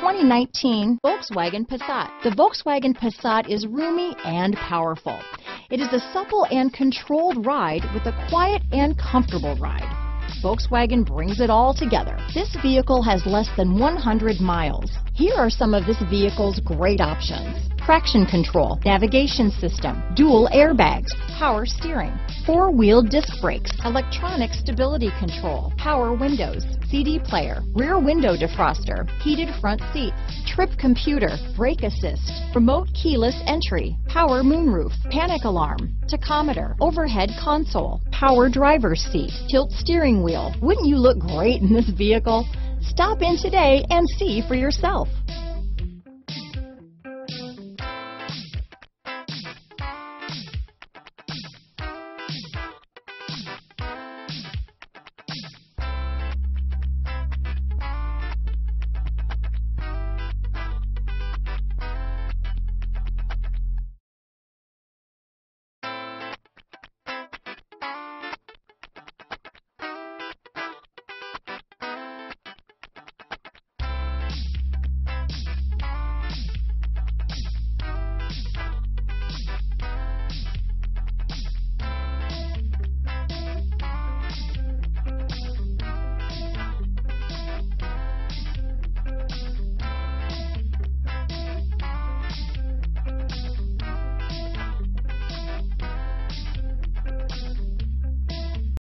2019 Volkswagen Passat. The Volkswagen Passat is roomy and powerful. It is a supple and controlled ride with a quiet and comfortable ride. Volkswagen brings it all together. This vehicle has less than 100 miles. Here are some of this vehicle's great options. Traction control, navigation system, dual airbags, power steering, four-wheel disc brakes, electronic stability control, power windows, CD player, rear window defroster, heated front seats, trip computer, brake assist, remote keyless entry, power moonroof, panic alarm, tachometer, overhead console, power driver's seat, tilt steering wheel. Wouldn't you look great in this vehicle? Stop in today and see for yourself.